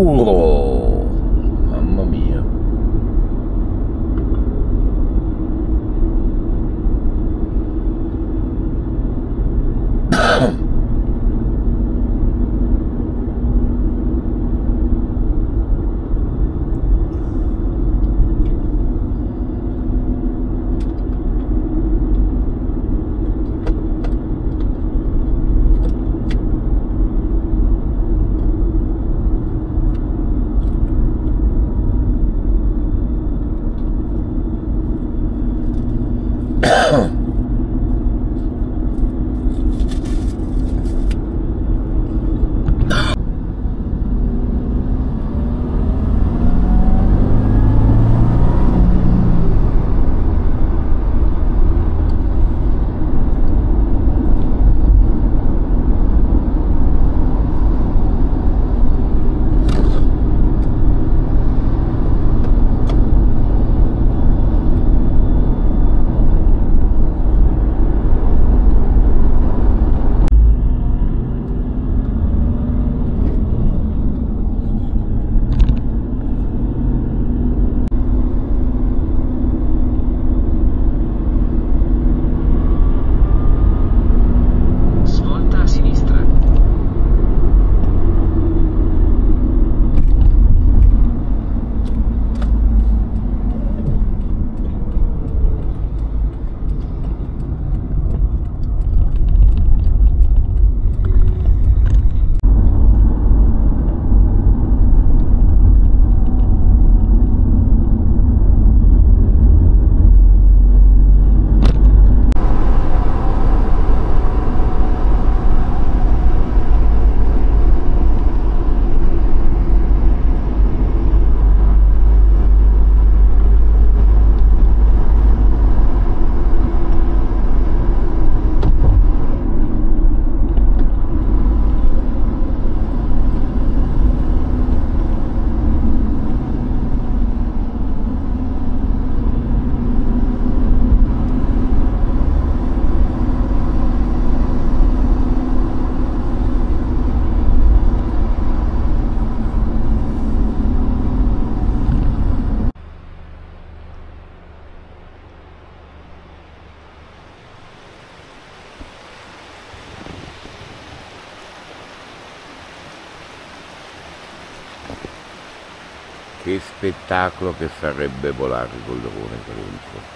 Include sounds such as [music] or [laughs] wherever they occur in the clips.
う spettacolo che sarebbe volare col drone comunque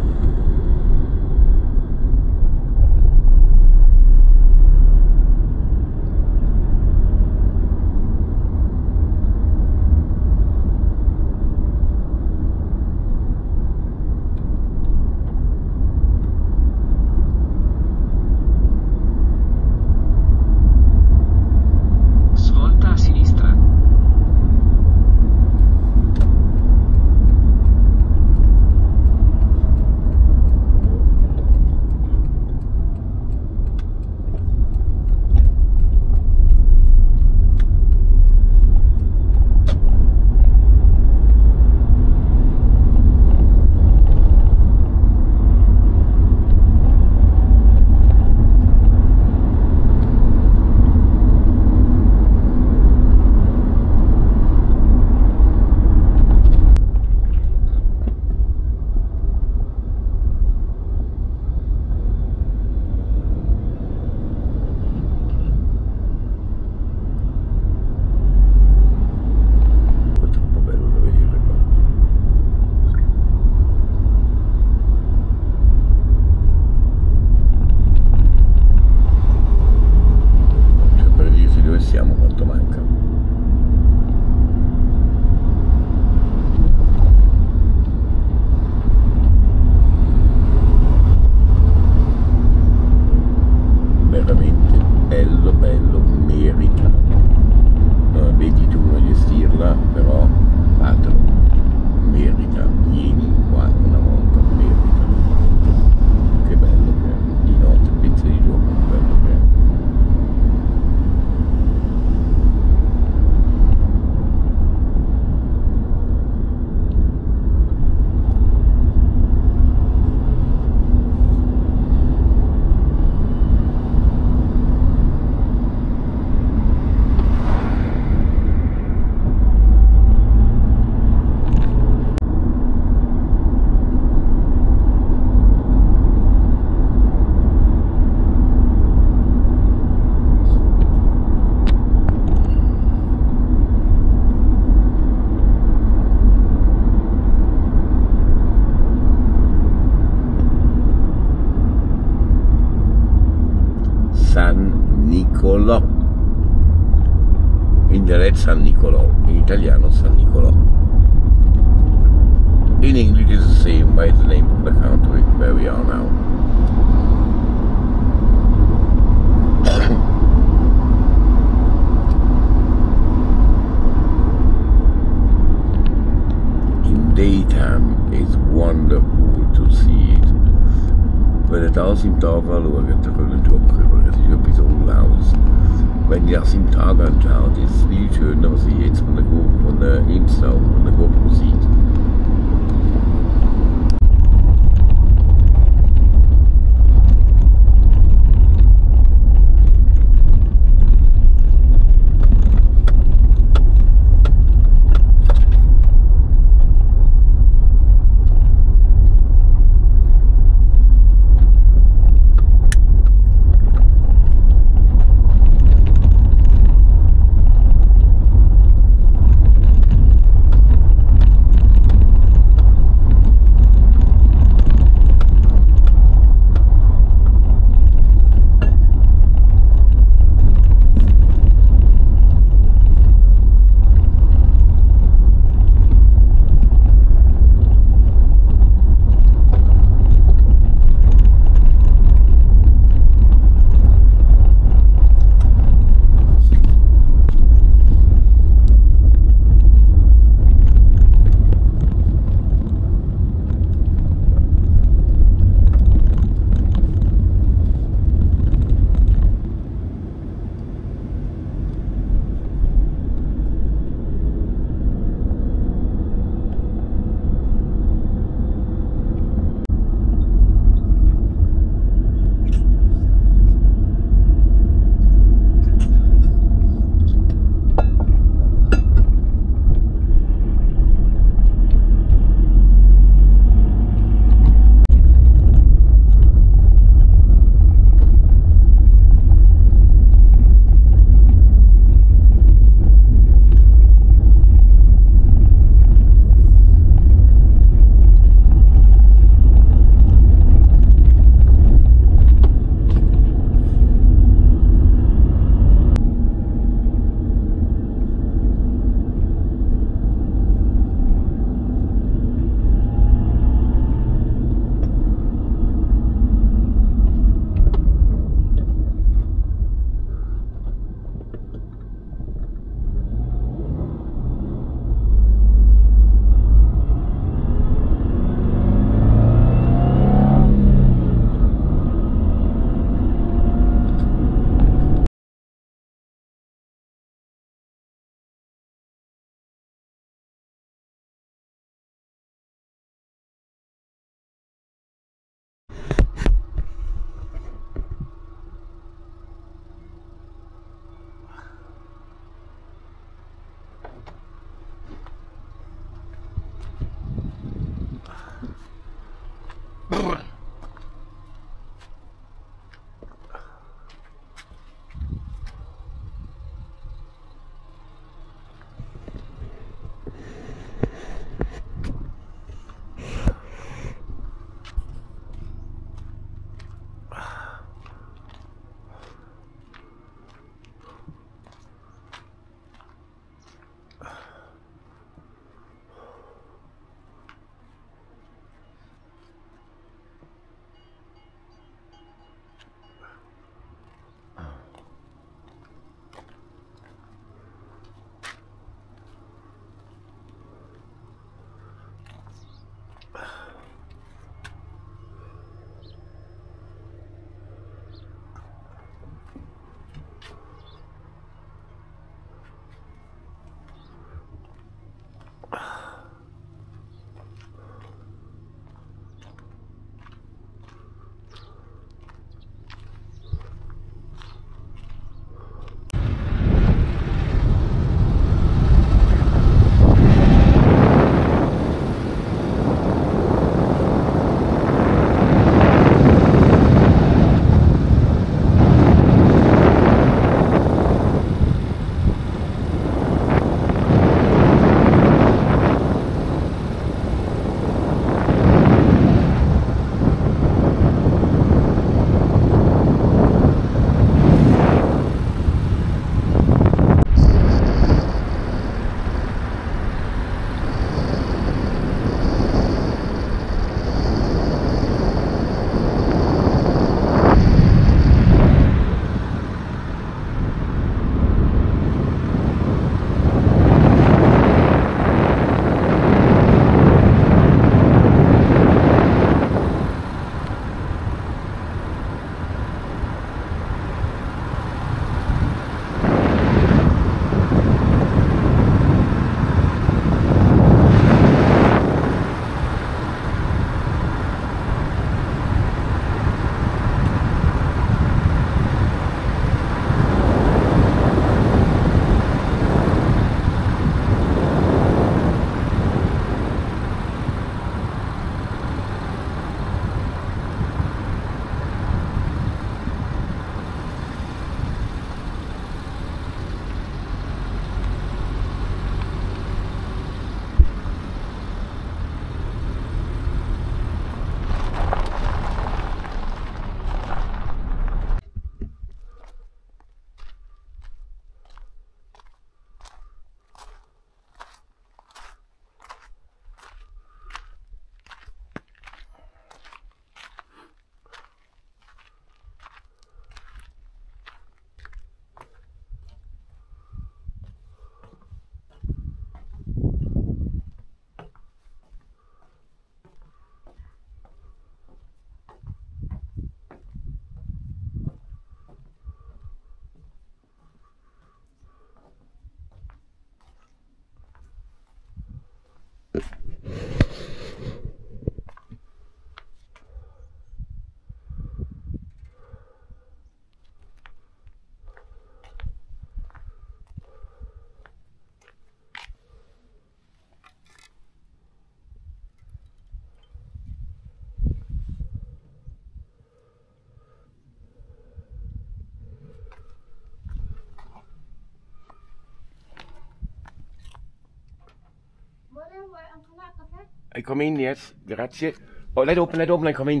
I come in, yes, grazie. Oh, let open, let open, I come in.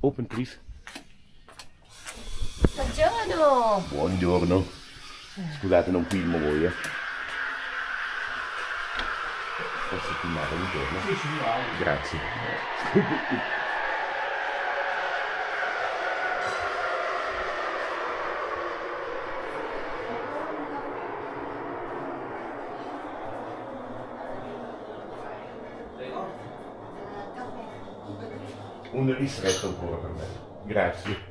Open, please. Buongiorno! Buongiorno. Scusate, non filmo voi, eh. Posso filmare un giorno? Sì, sì, Grazie. Un ristretto ancora per me. Grazie.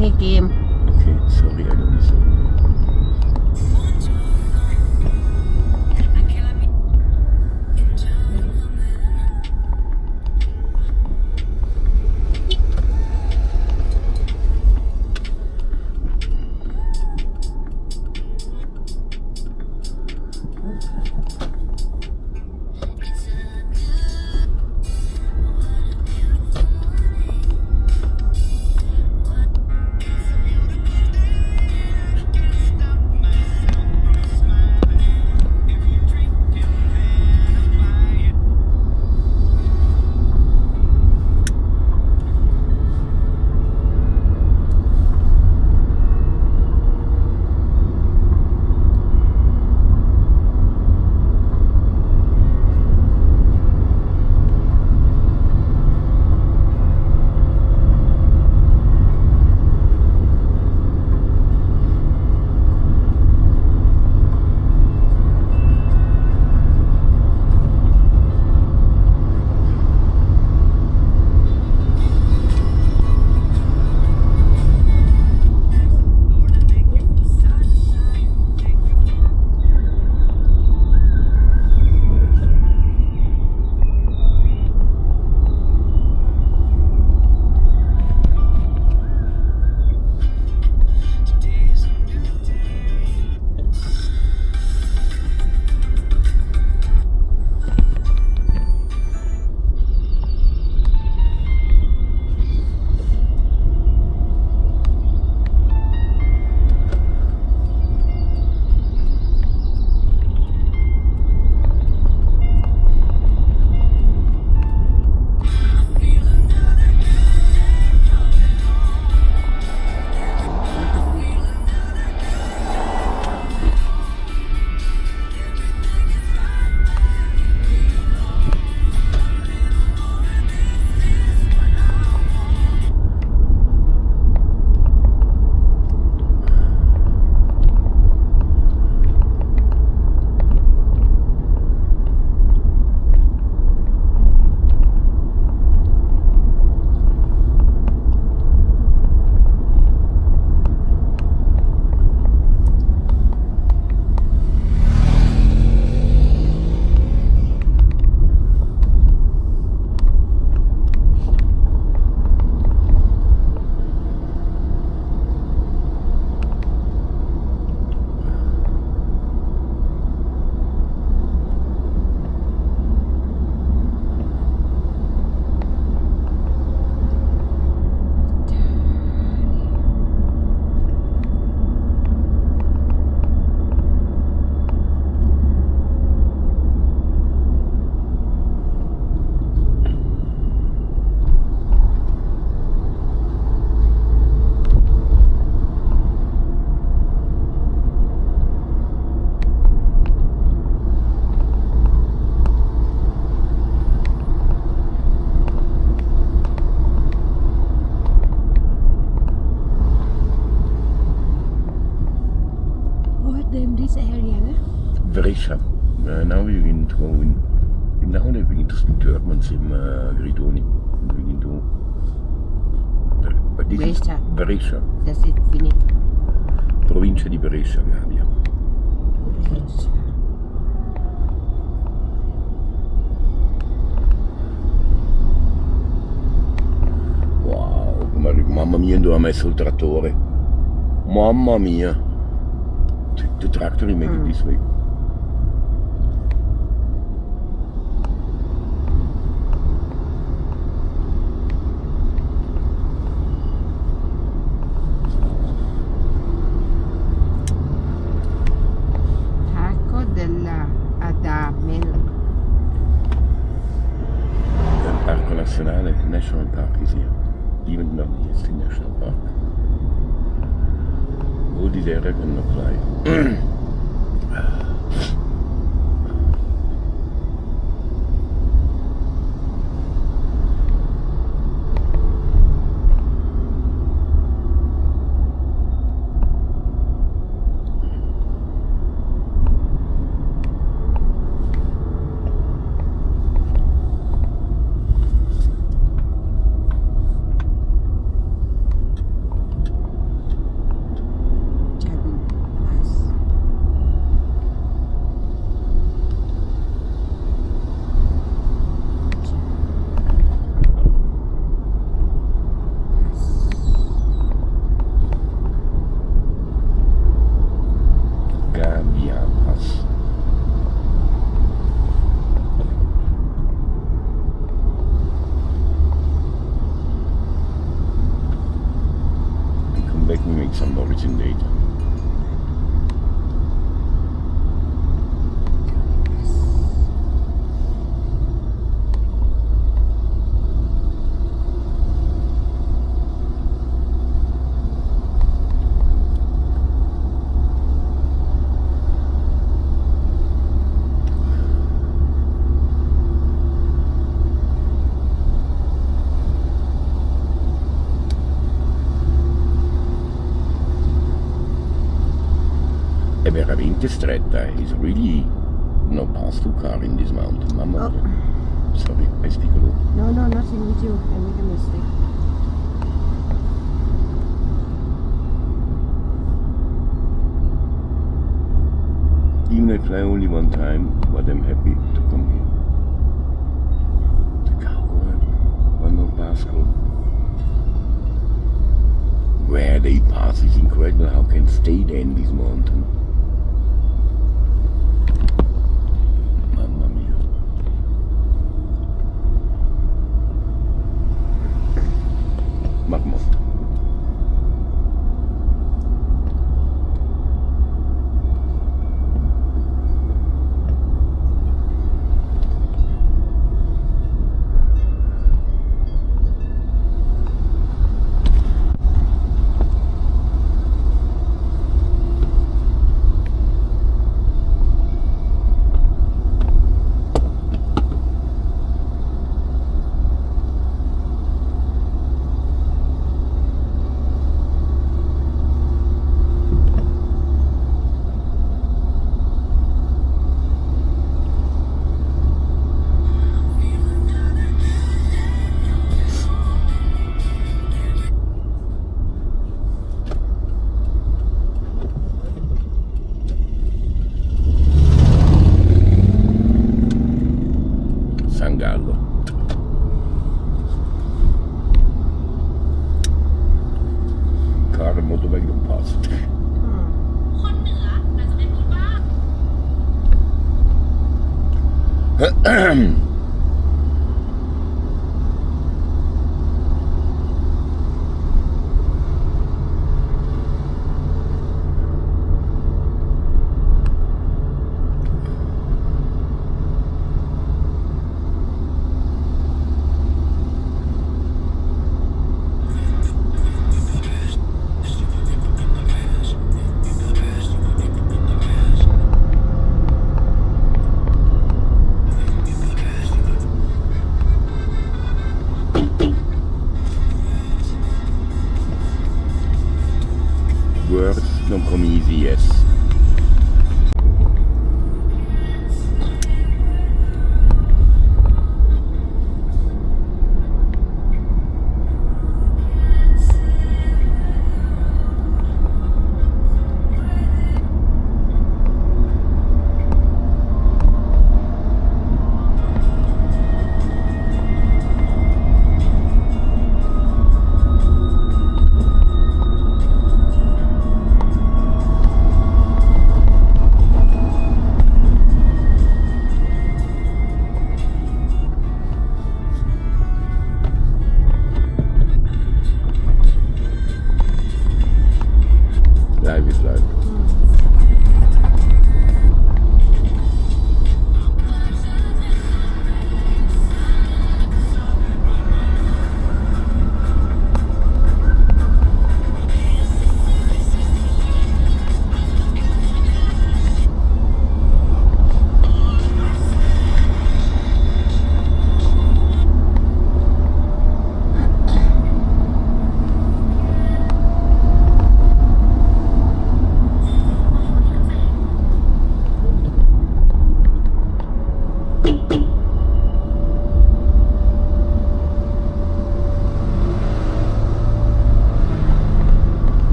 nghe kia. Mamma Mia. The, the tractor he made mm. it this way. Stretta. It's really no pass to car in this mountain. Mamma Oh. Sorry, I speak alone. No, no, nothing with you. I made a mistake. Even I fly only one time, but I'm happy to come here. The cowboy, one of Basco. Where they pass is incredible. How can stay there in this mountain?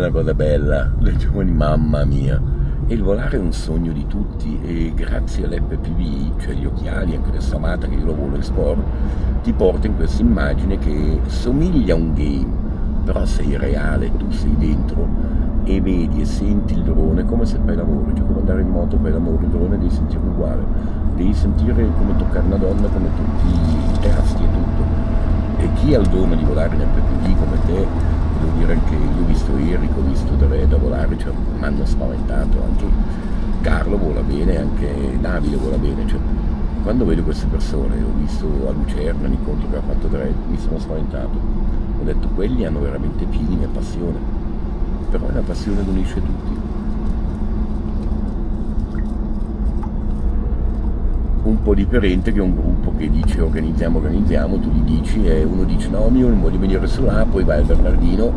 Una cosa bella, le giovani, mamma mia. E il volare è un sogno di tutti e grazie all'FPV, cioè gli occhiali, anche adesso amata che io lo volo in sport, ti porta in questa immagine che somiglia a un game, però sei reale, tu sei dentro e vedi e senti il drone come se fai l'amore, cioè come andare in moto fai l'amore, il drone devi sentirlo uguale, devi sentire come toccare una donna, come tutti i tasti e tutto. E chi ha il dono di volare in FPV come te, devo dire che io ho visto Eric, ho visto Dreda volare, cioè mi hanno spaventato, anche Carlo vola bene, anche Davide vola bene, cioè, quando vedo queste persone, ho visto a Lucerna l'incontro che ha fatto Dreda, mi sono spaventato, ho detto quelli hanno veramente feeling e passione, però è una passione che unisce tutti. Un po' differente che un gruppo che dice organizziamo, organizziamo, tu gli dici e uno dice no io non voglio venire su là, poi vai al Bernardino,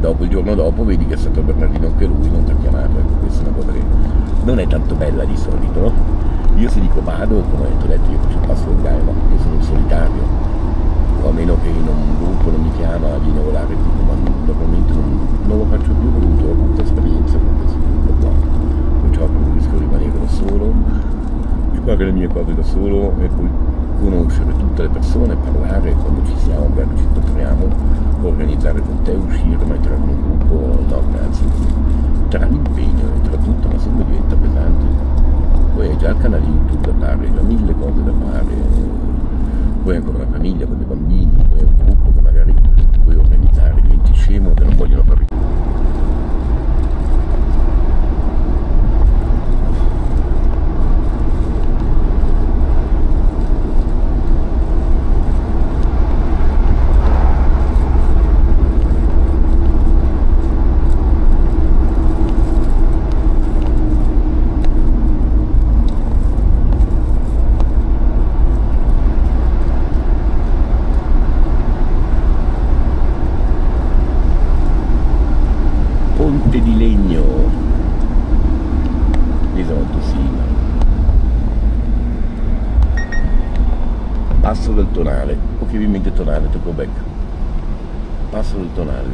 dopo il giorno dopo vedi che è stato il Bernardino anche lui, non ti ha chiamato, ecco questa è una cosa che non è tanto bella di solito, no? Io se dico vado, come ho detto, io faccio il passo gai, ma io sono un solitario, o a meno che in un gruppo non mi chiama, a volare tutto, ma normalmente non, non lo faccio più, ho avuto, avuto esperienza con questo gruppo qua, perciò preferisco rimanere da solo, fare le mie cose da solo e poi conoscere tutte le persone, parlare quando ci siamo, magari ci incontriamo, organizzare con te, uscire, mettere in un gruppo, no grazie. Tra l'impegno e tra tutto, ma sempre diventa pesante. Poi hai già il canale YouTube da fare, già mille cose da fare, poi ancora una famiglia con dei bambini, poi un gruppo che magari puoi organizzare, diventi scemo che non vogliono fare ponte di legno esatto sì passo del make the tonale to go back passo del tonale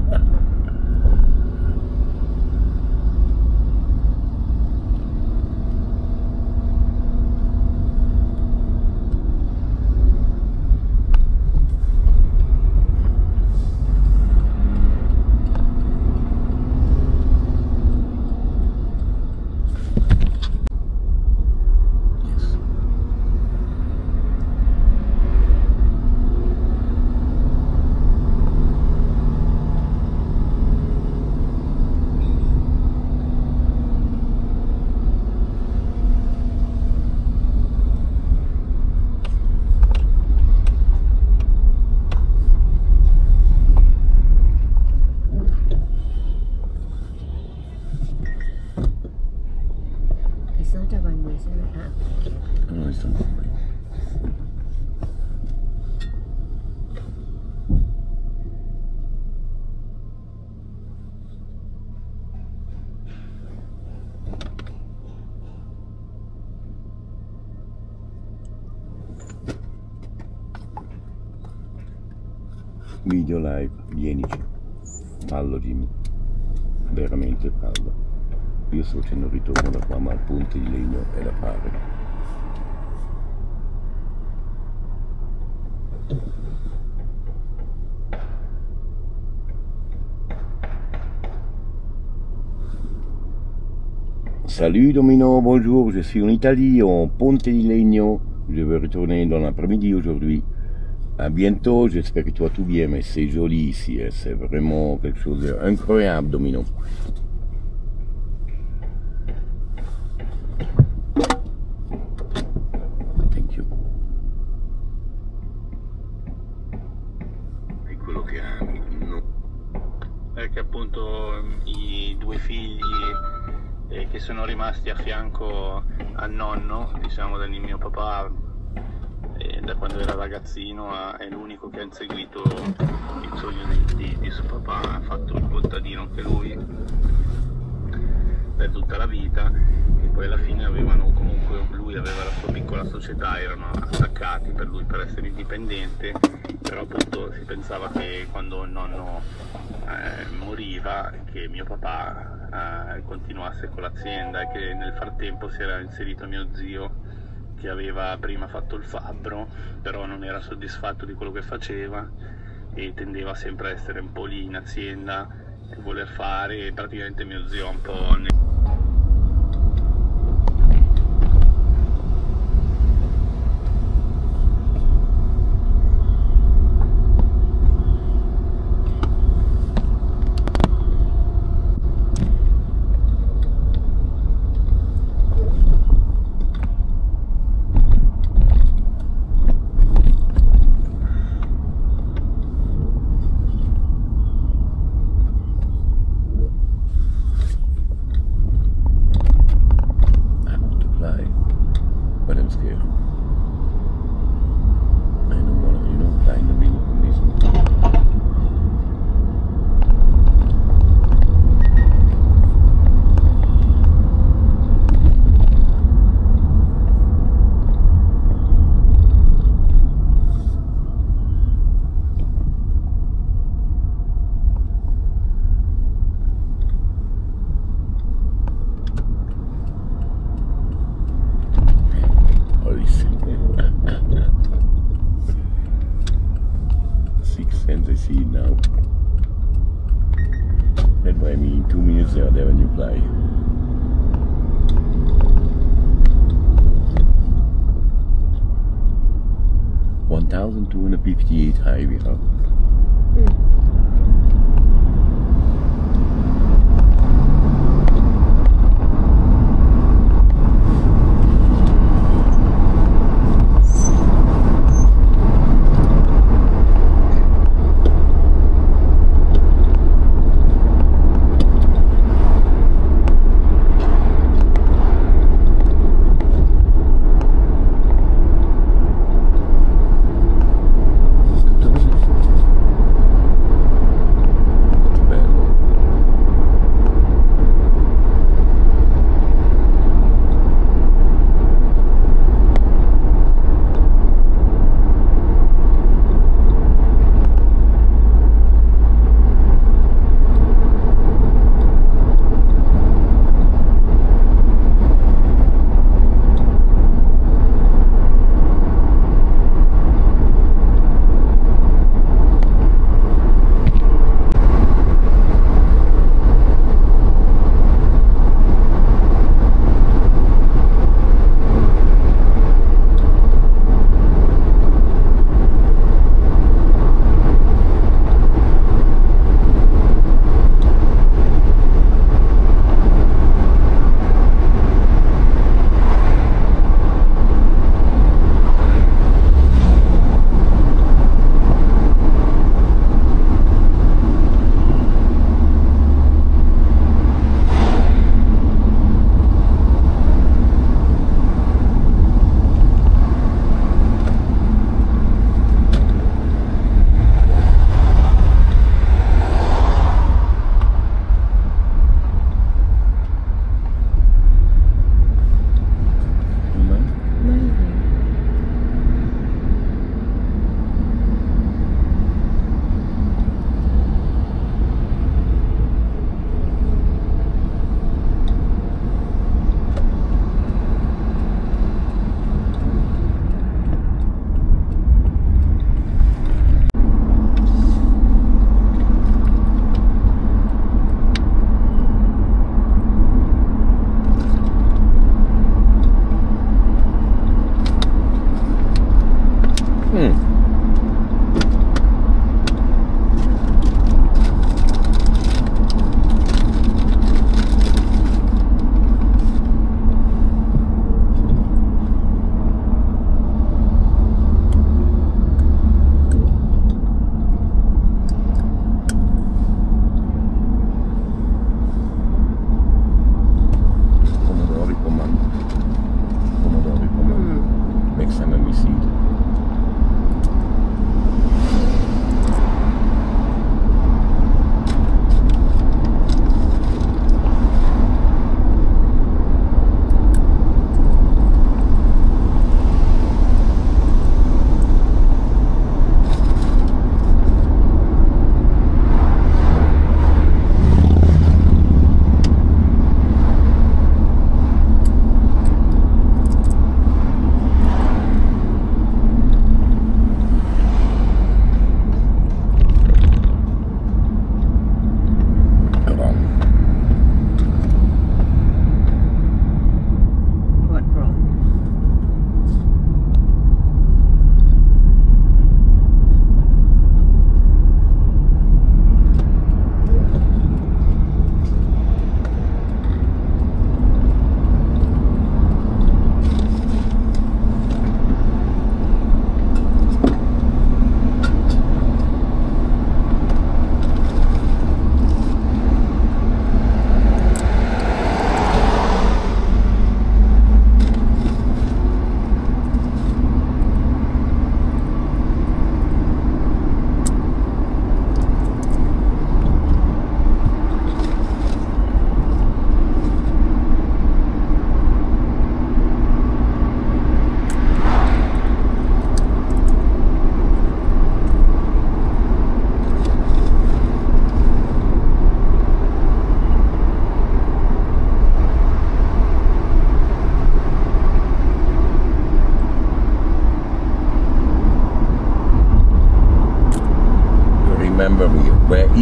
Video live, vienici. Fallo Jimmy. Veramente fallo. Io sto facendo il ritorno da qua, ma il ponte di legno è da fare. Salut Domino, bonjour, je suis en Italie, en Ponte di Legno. Je vais retourner dans l'après-midi aujourd'hui. Bientôt, j'espère que toi tout bien, mais c'est joli ici, hein, c'est vraiment quelque chose d'incroyable Domino. Thank you. È quello che ami, no? perché appunto i due figli eh, che sono rimasti a fianco al nonno, diciamo del mio papà, da quando era ragazzino, a- è l'unico che ha inseguito il sogno di, di- di suo papà, ha fatto il contadino anche lui per tutta la vita. E poi alla fine avevano comunque lui aveva la sua piccola società erano attaccati per lui per essere indipendente però appunto si pensava che quando il nonno eh, moriva che mio papà eh, continuasse con l'azienda e che nel frattempo si era inserito mio zio che aveva prima fatto il fabbro però non era soddisfatto di quello che faceva e tendeva sempre a essere un po' lì in azienda e voler fare praticamente mio zio un po'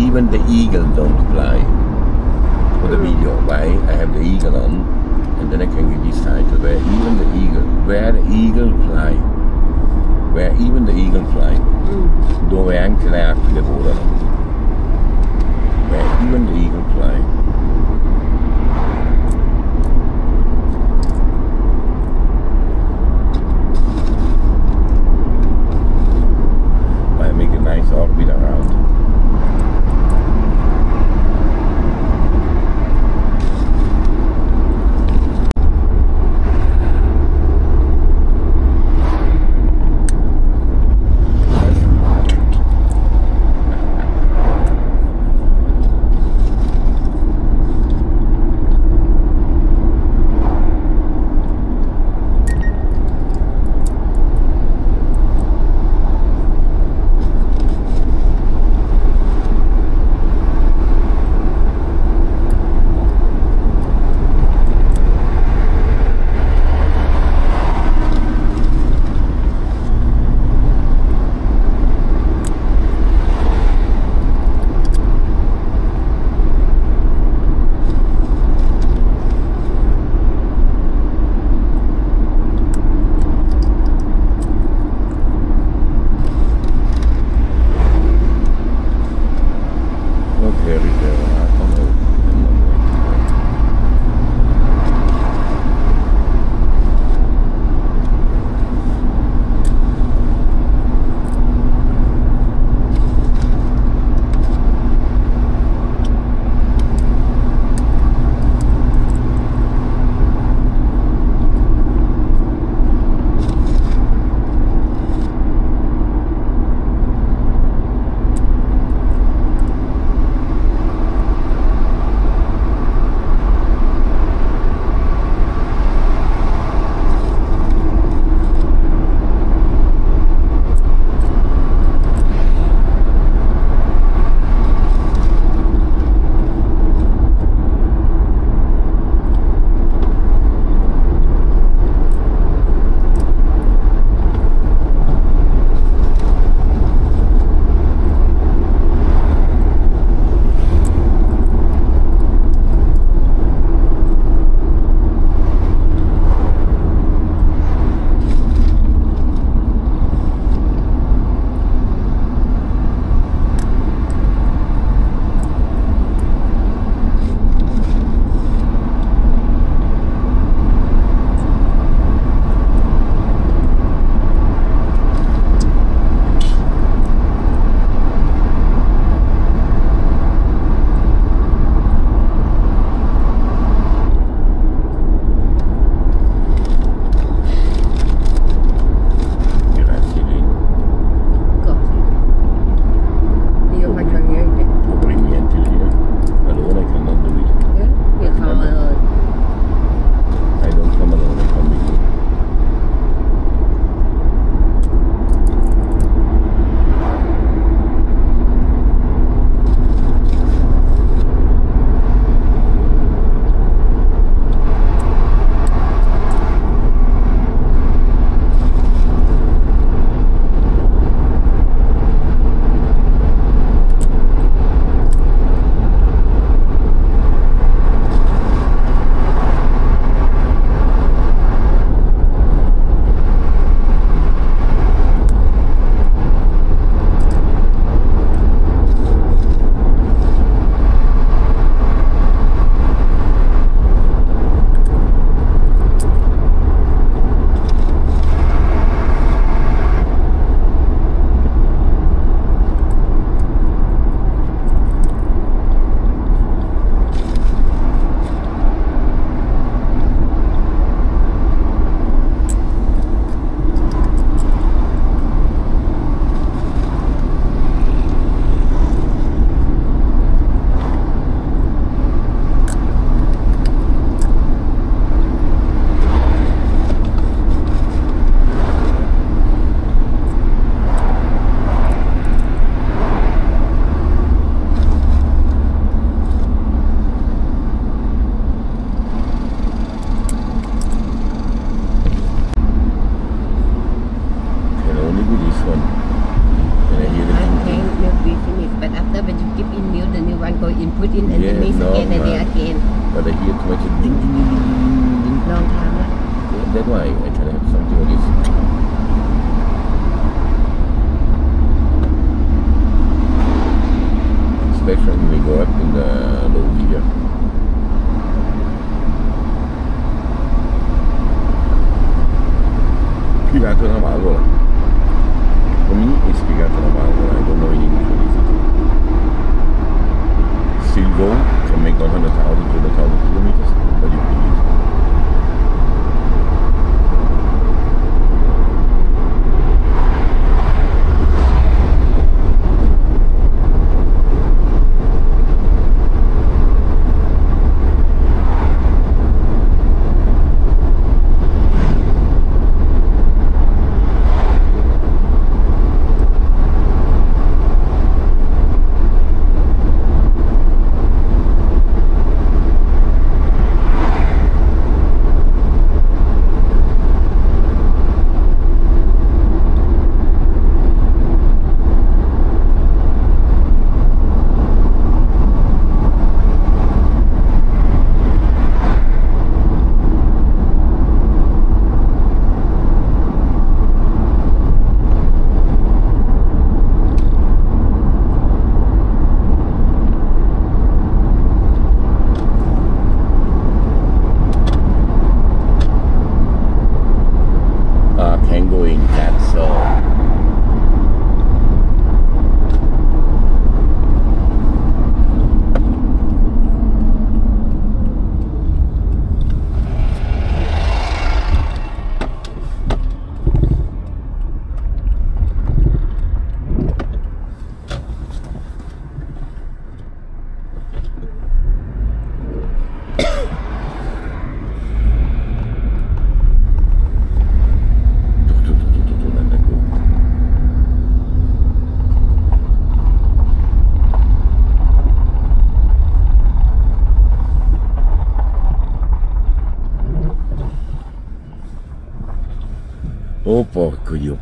even the eagle don't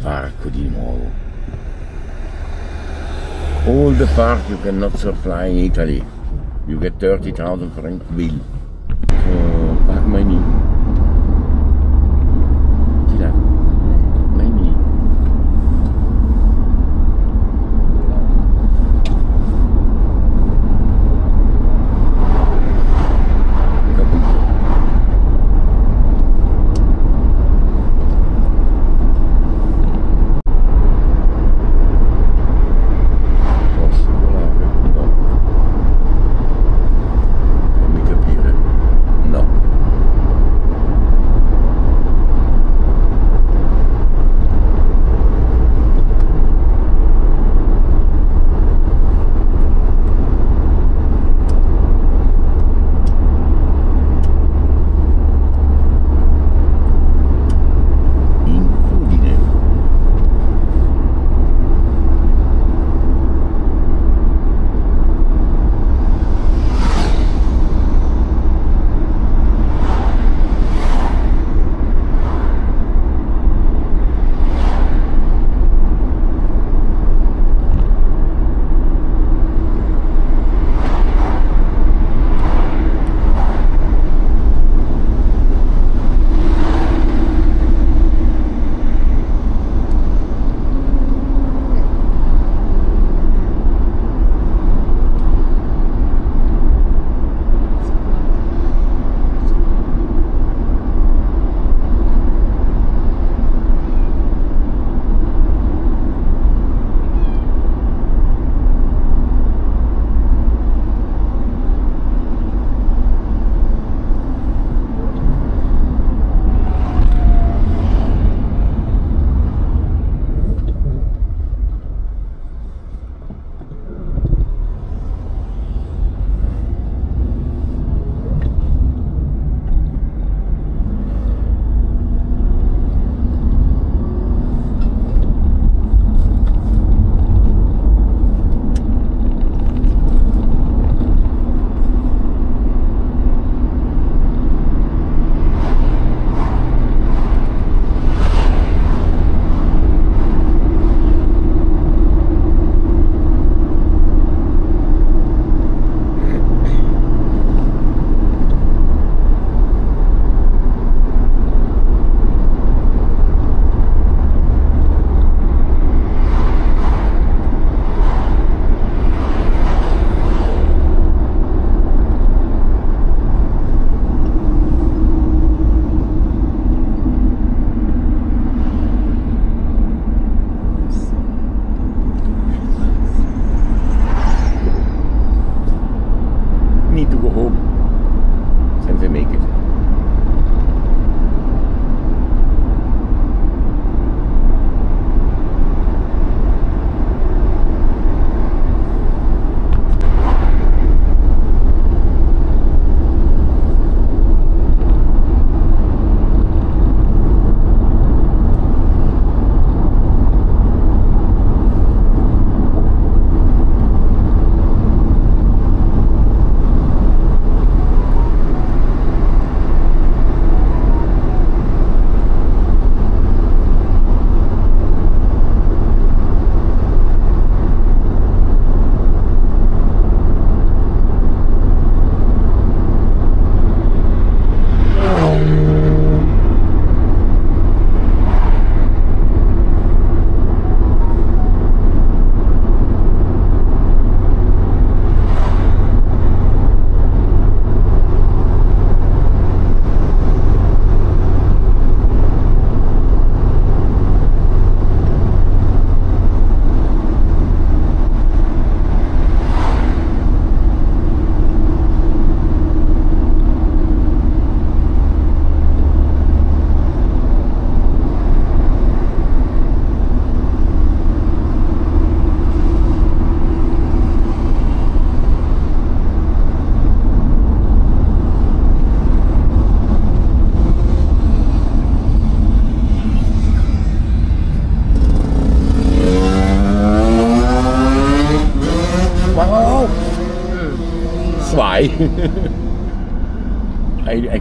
parc di nuovo. All the park you cannot supply in Italy. You get 30,000 franc bill.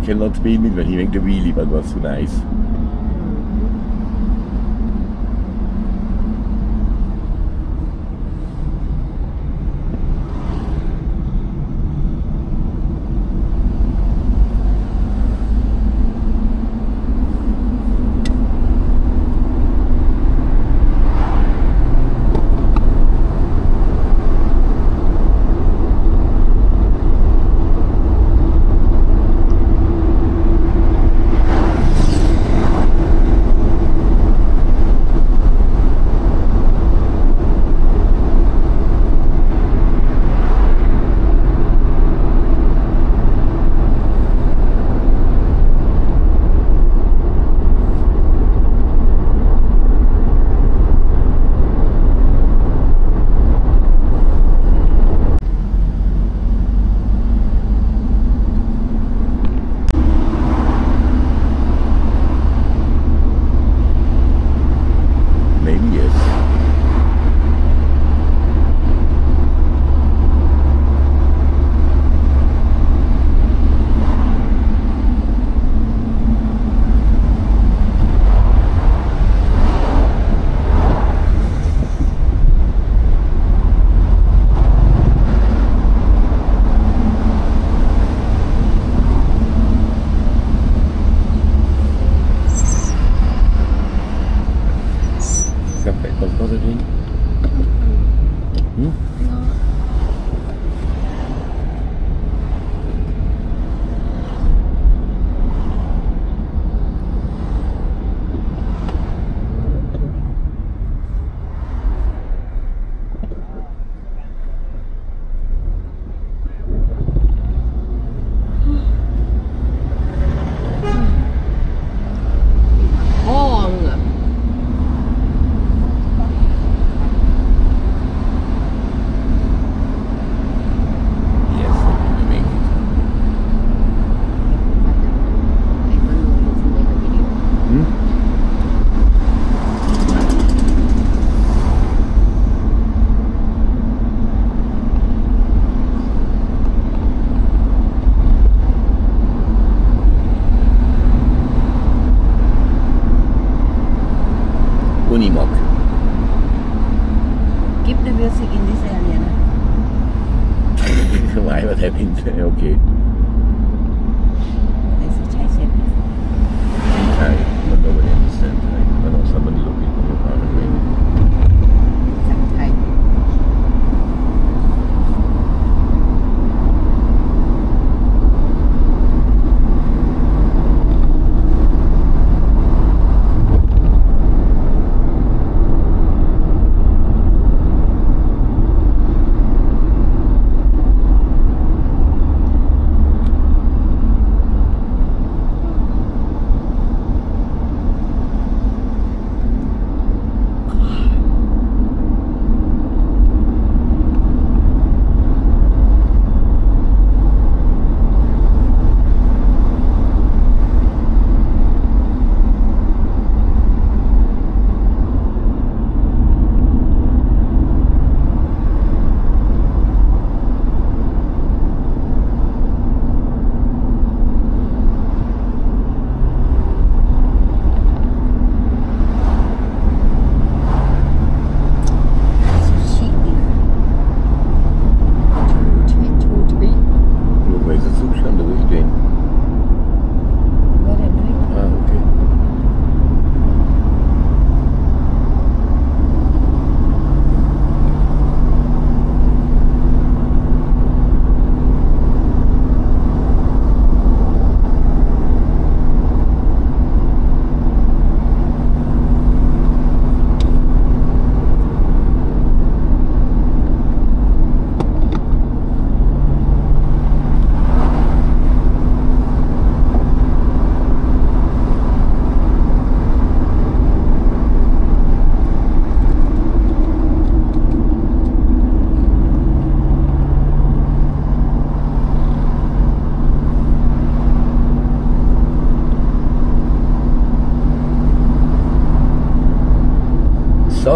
cannot paint it, but he make the wheelie, but was too nice.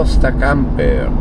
Costa Camper.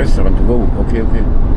Restaurant to go. Okay, okay.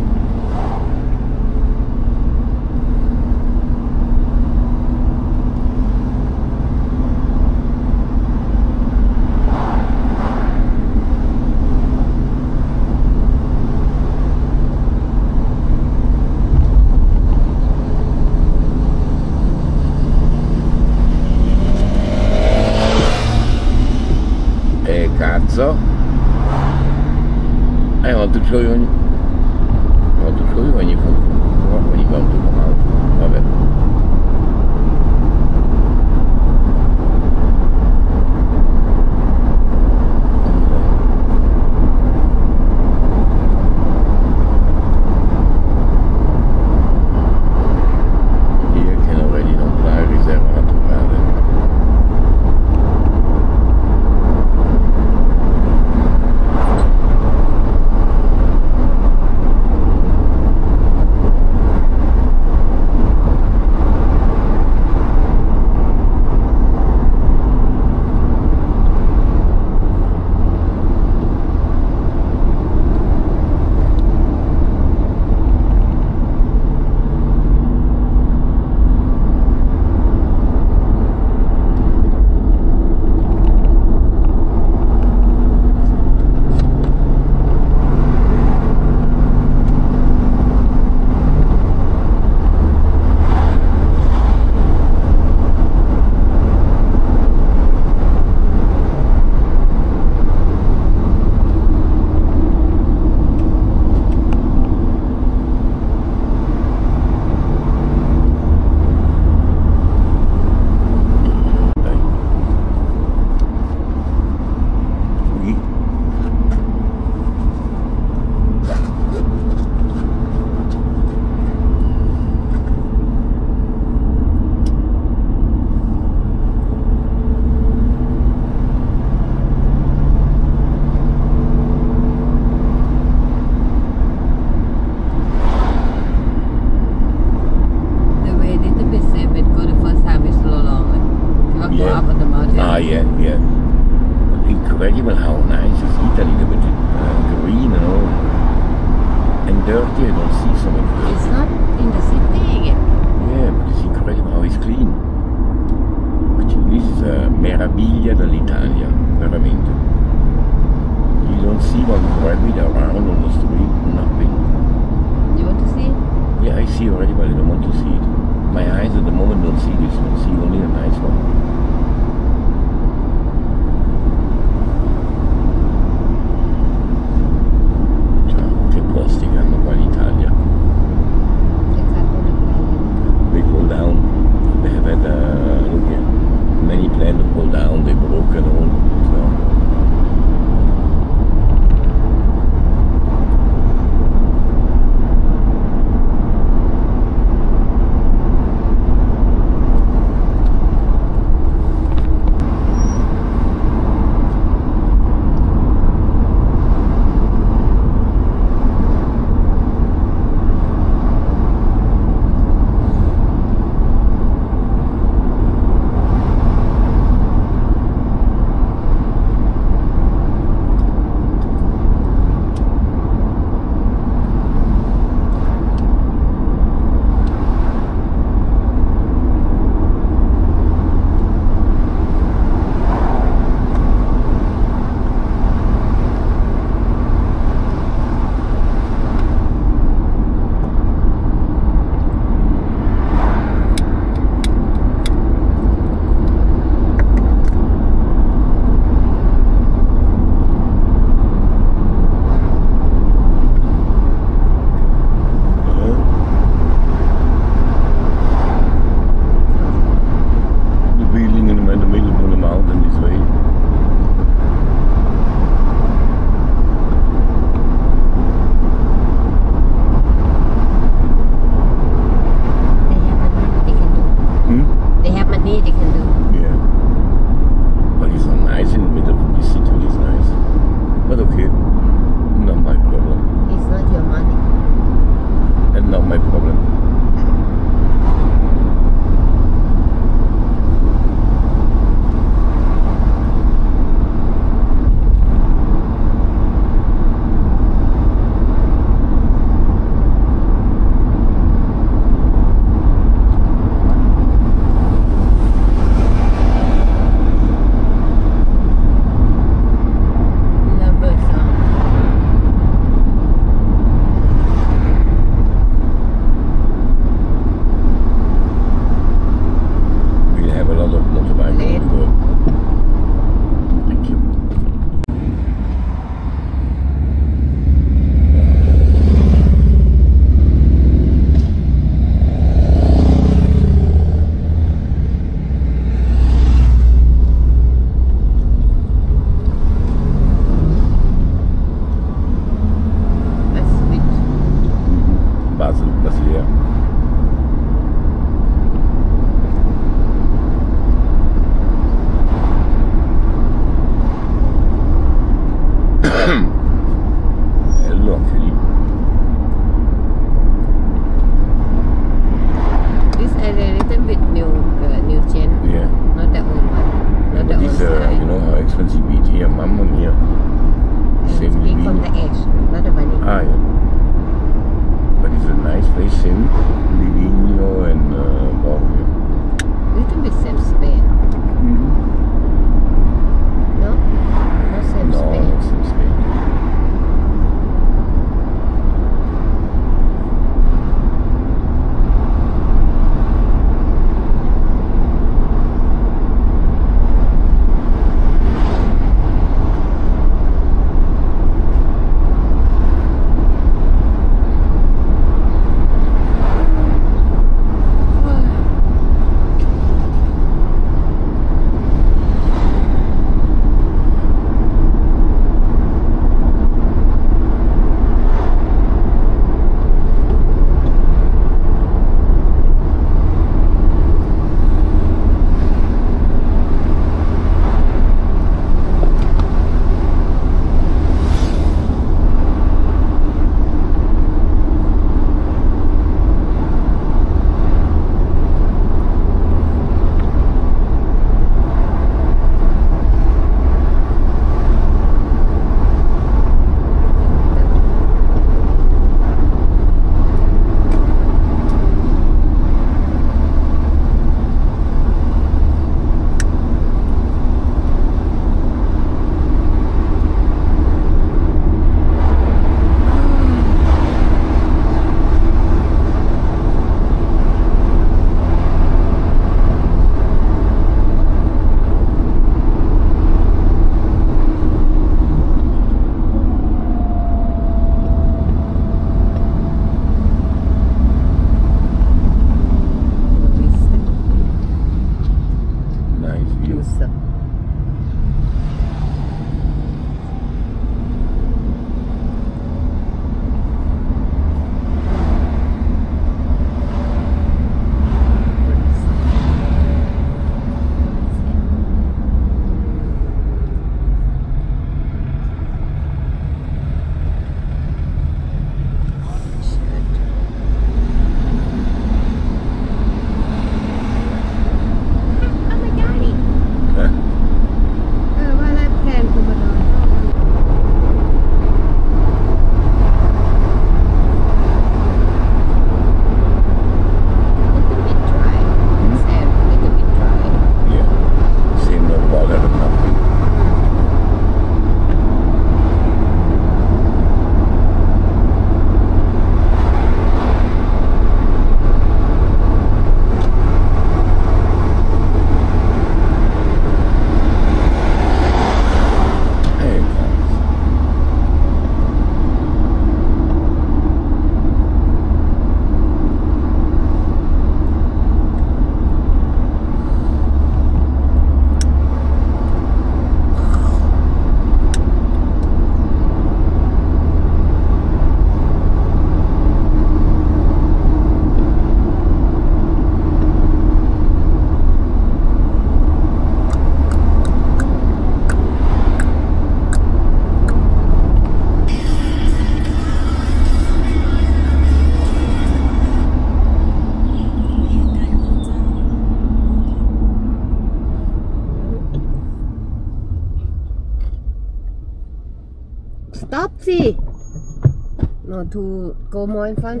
no to go more in front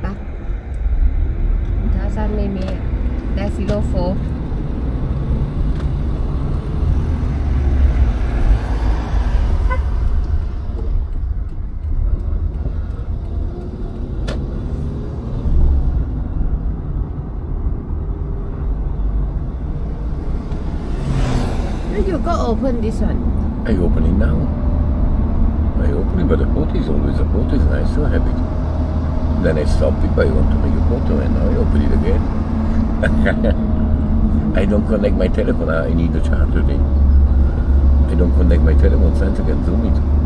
ไปถ้าสั้นไม่มีได้ซีโร่โฟ you go open this one I open it now. Stop but I want to make a photo, and I open it again. [laughs] I don't connect my telephone, I need a charger thing. I don't connect my telephone, since I can zoom it.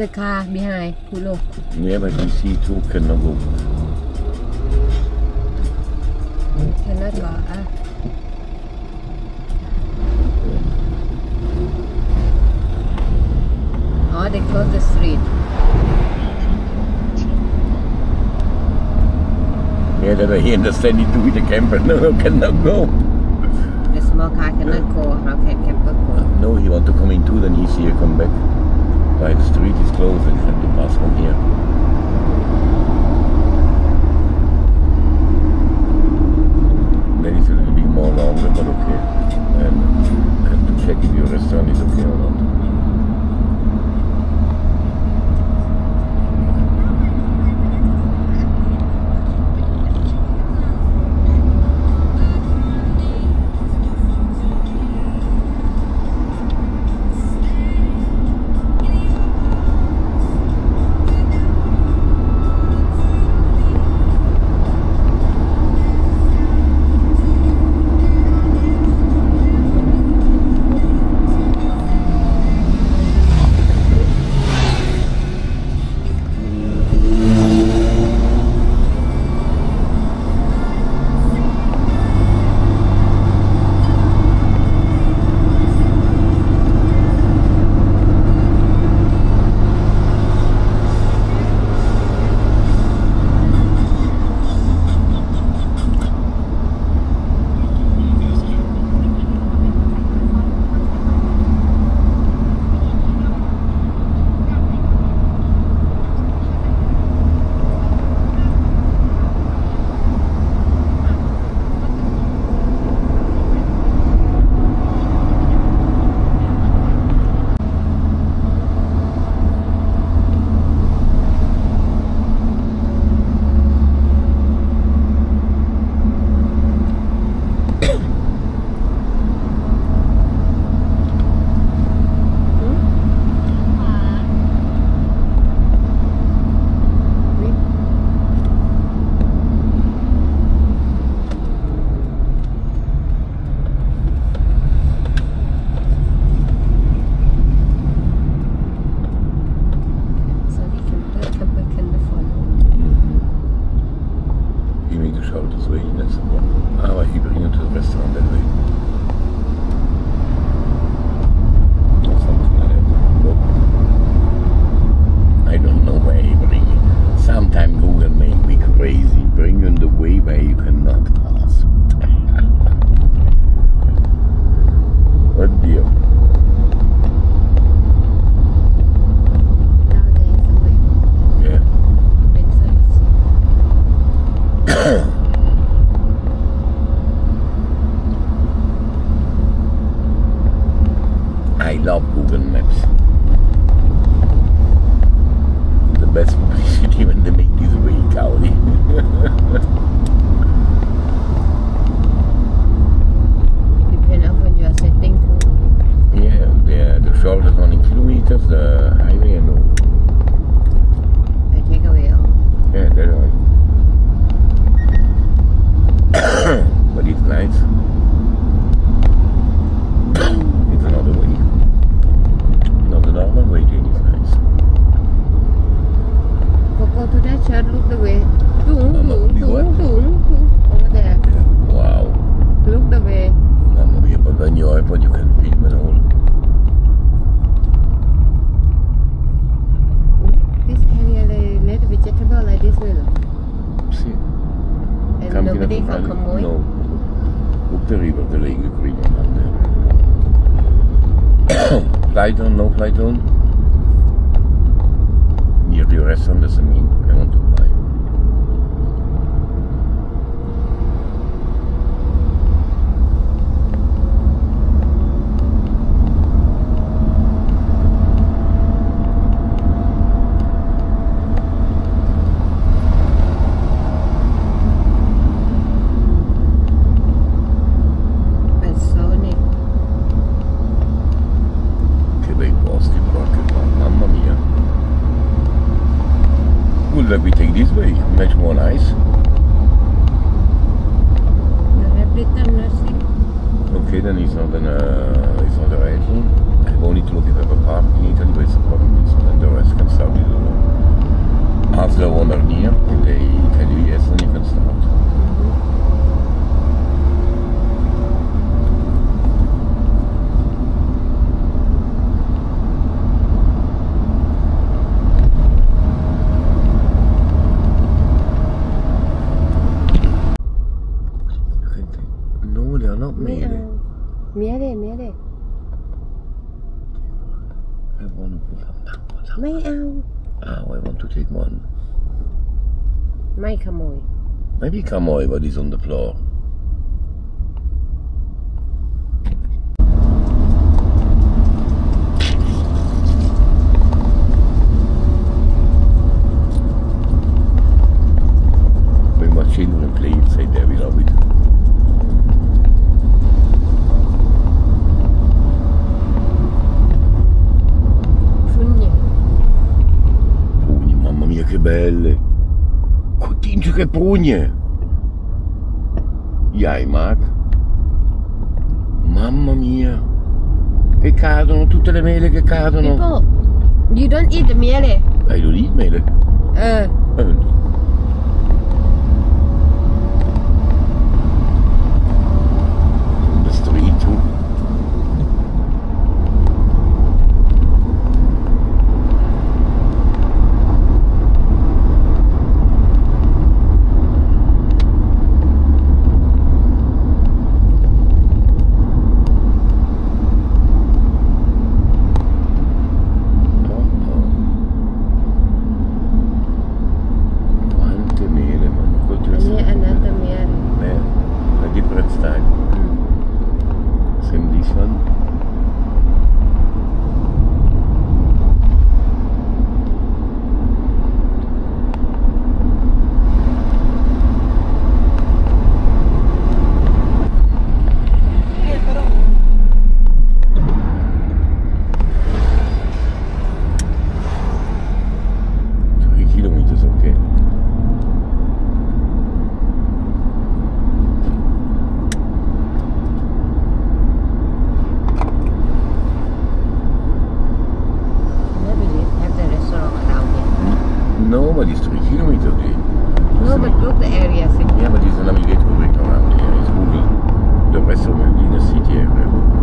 The car behind Kulo Yeah, but we see two cannot go. cannot go ah oh they close the street Yeah, that I understand it with the camper. [laughs] No, no, cannot go. the small car cannot go how can camper go No, he want to come in too, then he see her come back. Why the street is closed and he have to pass from here. Then it's a little bit more longer, but okay. And I have to check if your restaurant is okay or not. Heidi kam auch über die Sünde Plor. People, you don't eat the melee. Eh? I don't eat melee. Uh. não mas it. You know what you're doing. No, but look the area. Yeah, but there's a navigate correct around here. It's moving. The rest of the inner city area.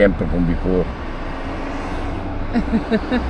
camper before. [laughs]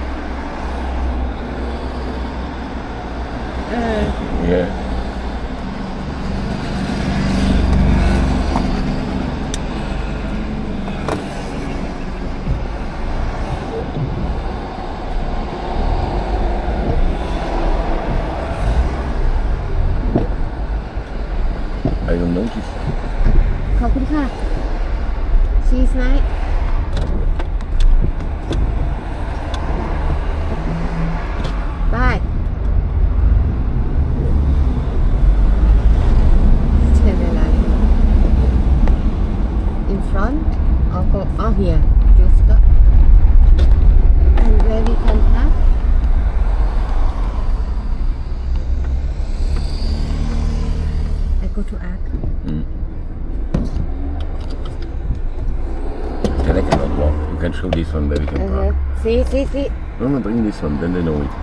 something, they know it.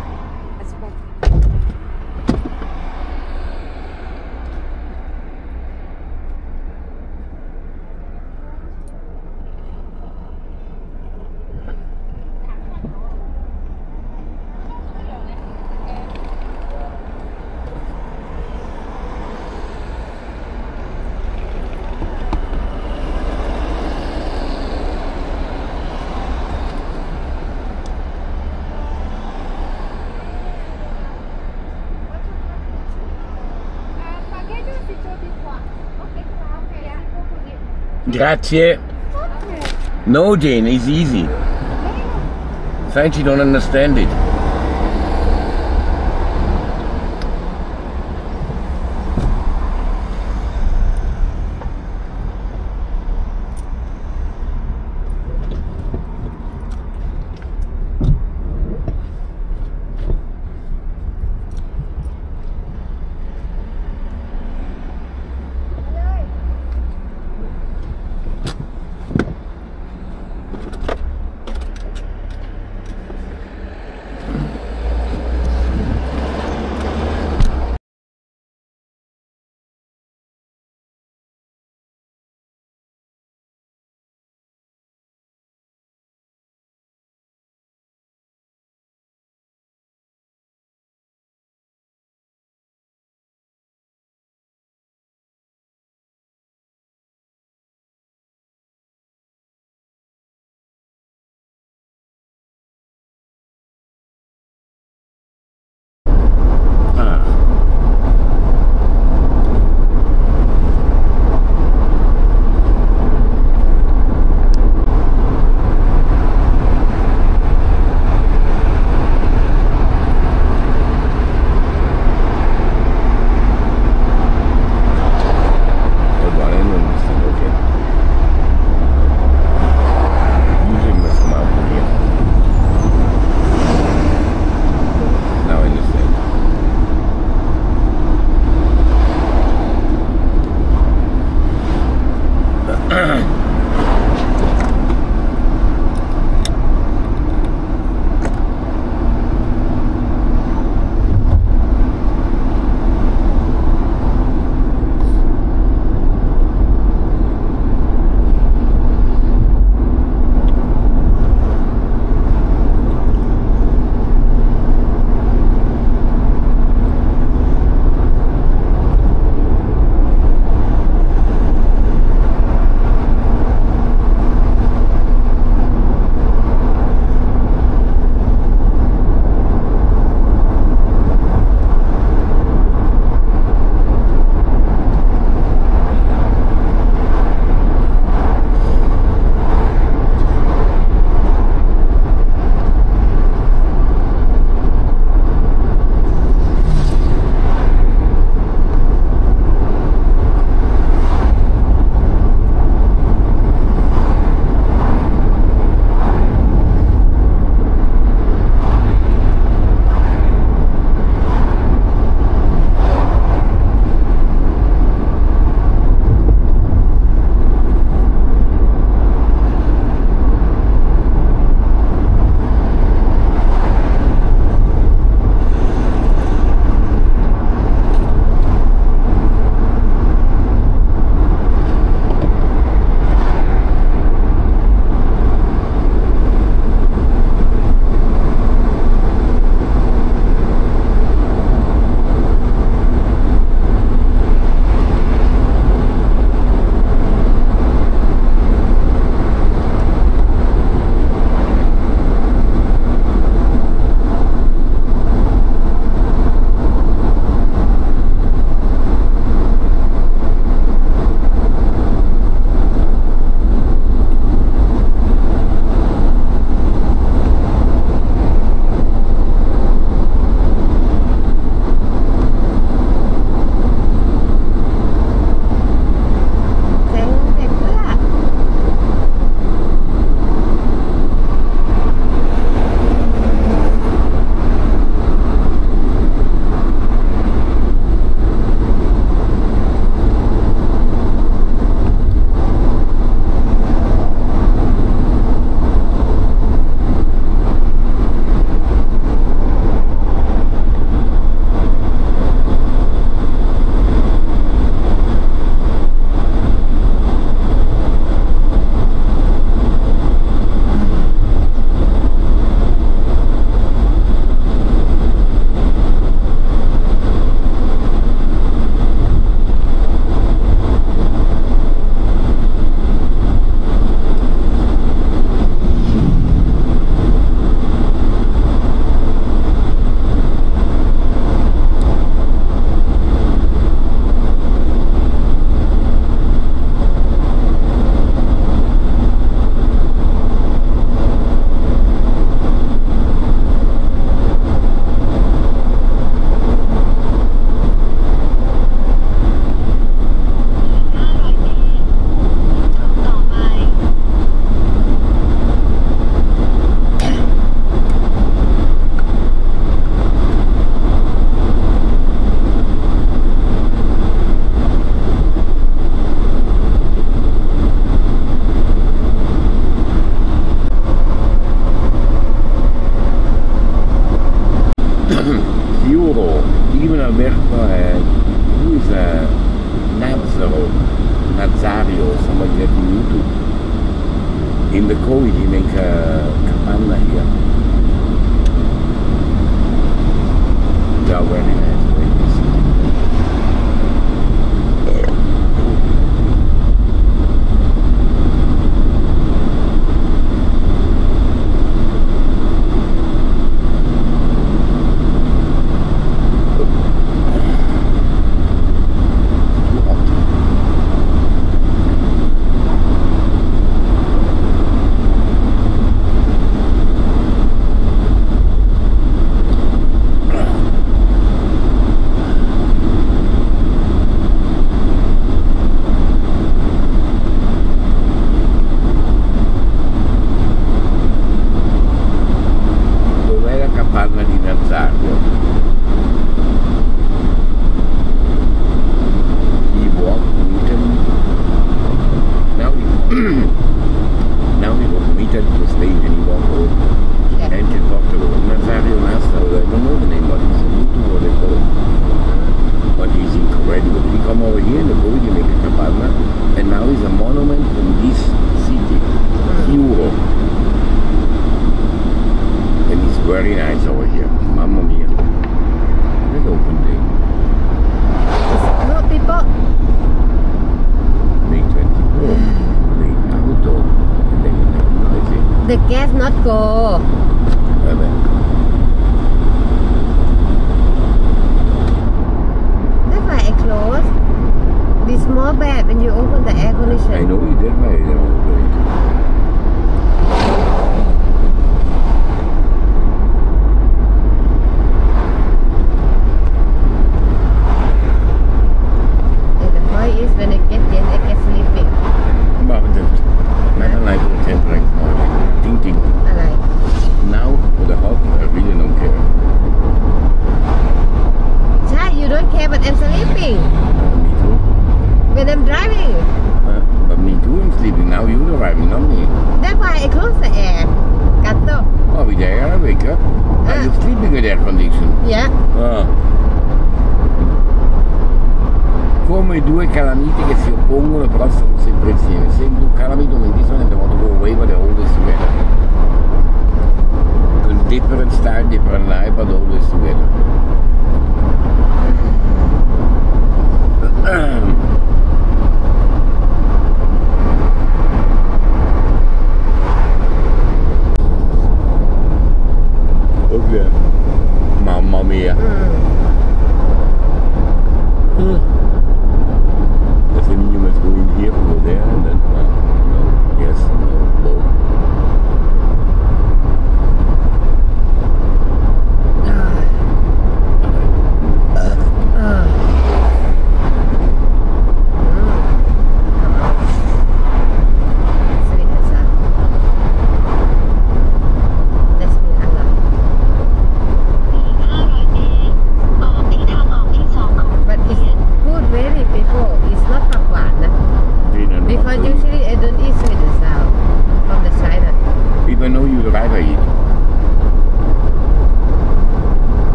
Grazie. No, Jane, it's easy. Thanks, you don't understand it.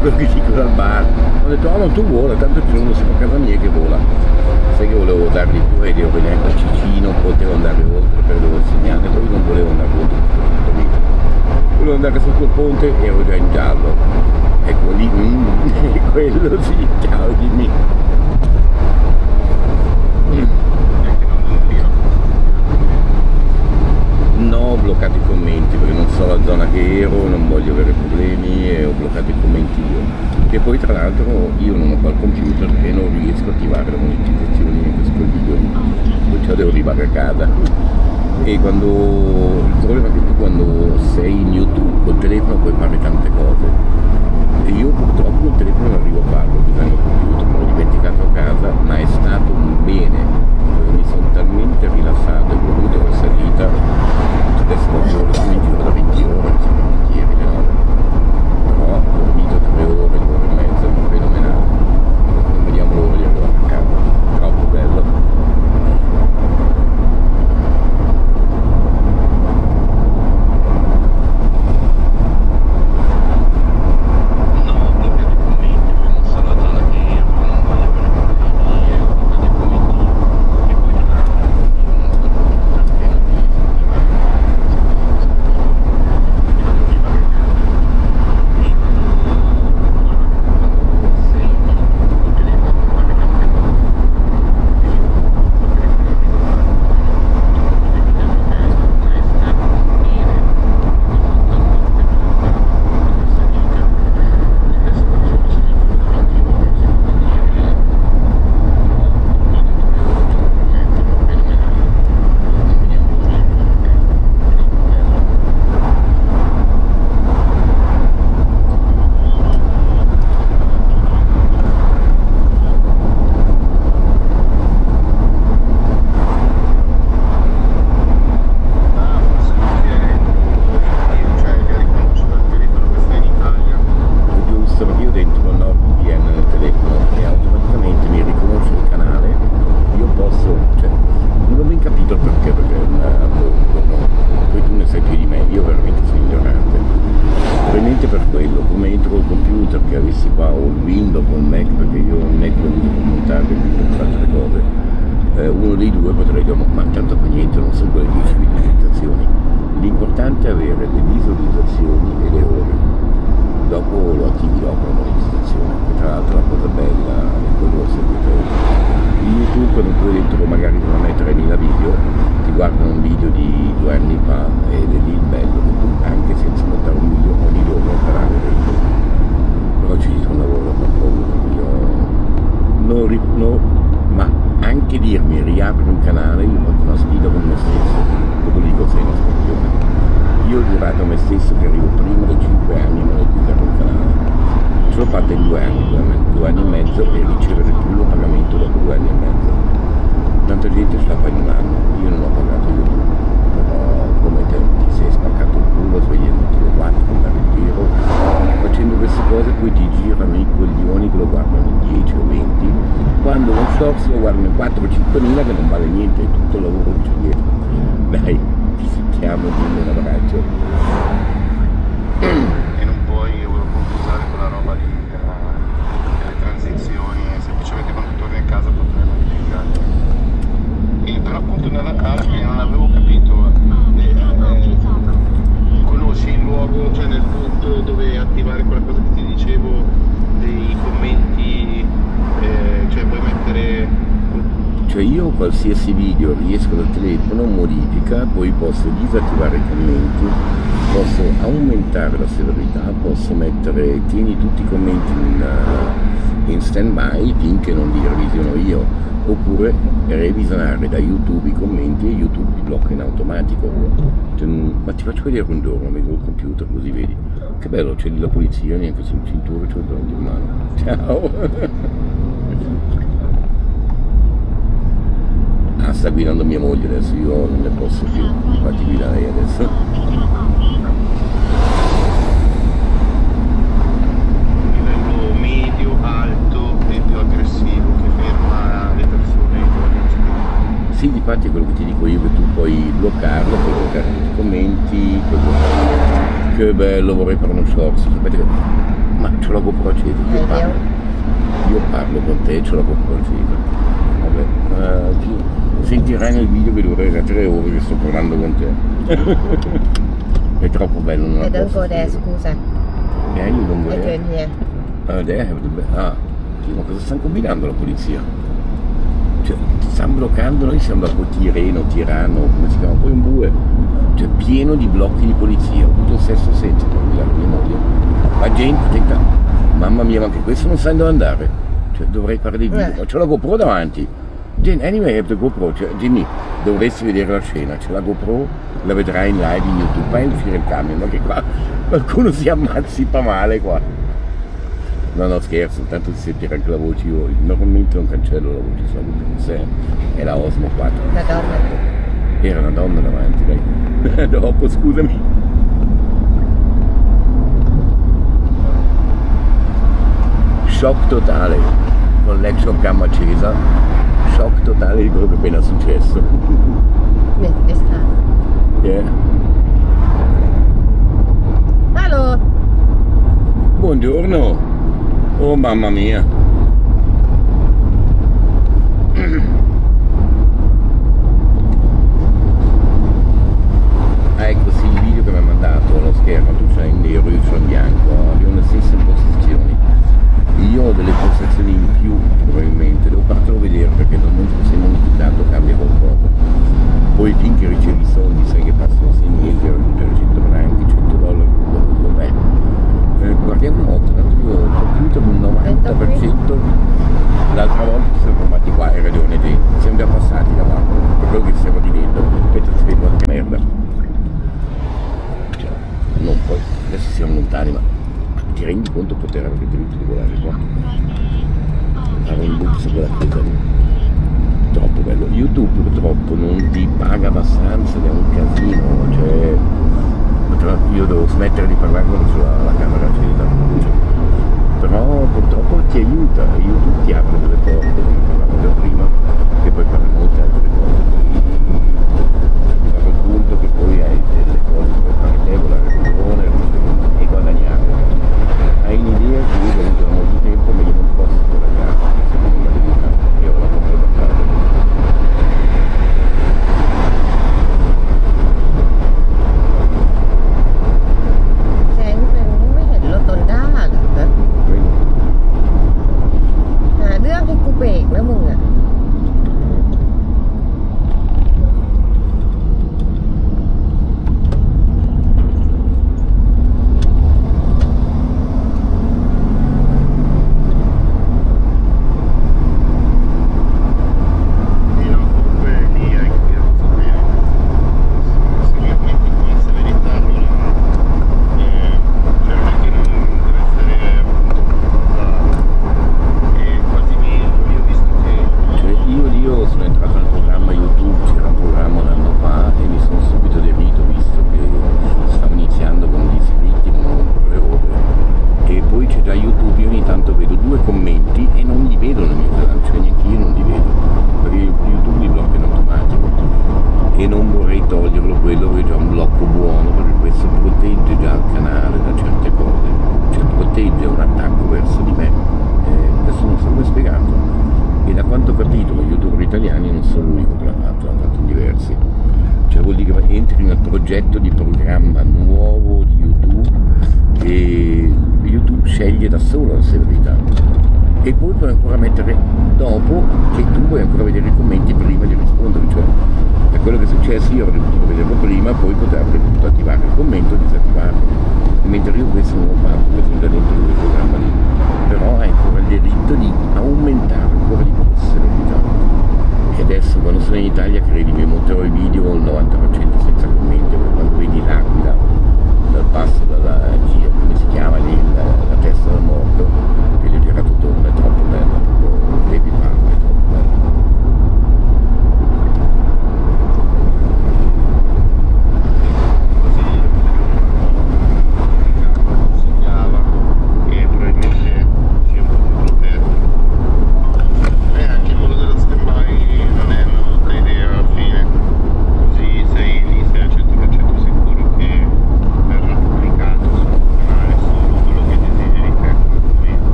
[laughs] quello che dico ah, dal bar ho detto oh non tu vola tanto c'è uno sopra casa mia che vola. Sai che volevo dargli due e devo venire a Cicino potevo andare oltre per dovevo segnare poi non volevo andare oltre volevo andare sotto il ponte e ero già in giallo. Ecco lì mm, [laughs] quello sì ciao dimmi bloccato i commenti perché non so la zona che ero, non voglio avere problemi e ho bloccato i commenti io. Che poi tra l'altro io non ho qua il computer e non riesco a attivare le monetizzazioni in questo video, poi devo arrivare a casa. E quando il problema è che tu quando sei in YouTube col telefono puoi fare tante cose. E io purtroppo col telefono non arrivo a farlo, bisogna il computer, me l'ho dimenticato a casa, ma è stato un bene, mi sono talmente rilassato e voluto questa vita desarrollado faccio vedere un giorno, vengo un computer così vedi. Che bello, c'è lì la polizia, neanche sul cinturone c'è il dronte in mano. Ciao! Ah, sta guidando mia moglie adesso, io non ne posso più, infatti guidare adesso. che bello, vorrei fare uno shorts. Ma c'ho la GoPro accesa, io parlo. Io parlo con te, c'ho la GoPro accesa. Vabbè, uh, sentirai nel video che durerà tre ore che sto parlando con te. È troppo bello, non E dopo te, scusa. Eh, io non volevo. Ah, ah ma cosa stanno combinando la polizia? Cioè, stanno bloccando, noi siamo da Tireno, Tirano, come si chiama, poi un bue cioè pieno di blocchi di polizia, ho avuto il sesto senso per guidare mia moglie. La gente, gente, mamma mia, ma anche questo non sa dove andare, cioè dovrei fare dei video, Eh. ma c'ho la GoPro davanti. Jane, anyway, have the GoPro, cioè, Jimmy, dovresti vedere la scena, c'è la GoPro, la vedrai in live in YouTube, vai a uscire il camion, ma che qua qualcuno si ammazzipa male qua. No, no, scherzo, tanto si sentirà anche la voce io. Normalmente non cancello la voce, sono sé. È la Osmo 4. La donna. Era una donna davanti, lei. [laughs] Dopo, scusami. Shock totale, con l'action cam accesa. Shock totale di quello che è appena successo. Nel pescato. Yeah. Hallo! Buongiorno. Oh mamma mia. Ah, ecco sì, il video che mi ha mandato lo schermo, tu c'hai in nero, io c'ho in bianco, abbiamo le stesse impostazioni. Io ho delle impostazioni in più probabilmente, devo fartelo vedere perché nel momento che sei monetizzato cambia qualcosa. Poi finché ricevi i soldi sai che passano 6 euro, 100 franchi, 100 dollari, vabbè. Eh, guardiamo volta, tanto io ho il computer un 90%, l'altra volta ci siamo fermati qua, hai ragione siamo già passati da qua, per quello che stiamo ridendo, aspetta si vede qualche merda. Non poi, adesso siamo lontani, ma ti rendi conto poter avere diritto di volare qua? Fare un loop su quella chiesa lì. Troppo bello. YouTube purtroppo non ti paga abbastanza ed è un casino, cioè io devo smettere di parlare c'ho la, camera accesa. Però purtroppo ti aiuta, YouTube ti apre delle porte, come parlavamo prima, che puoi fare molte altre cose. punto che poi hai delle cose per fare tavola, per pallone e guadagnare. Hai un'idea che io ho avuto molto tempo ma io non posso guadagnare perché sono una vita e ho la propria battaglia. Ủa, nó mừng ạ à.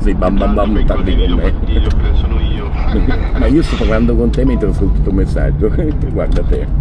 fai bam bam bam tardi con me. [laughs] ma io sto parlando con te mentre ascolto il tuo messaggio. [laughs] Guarda te.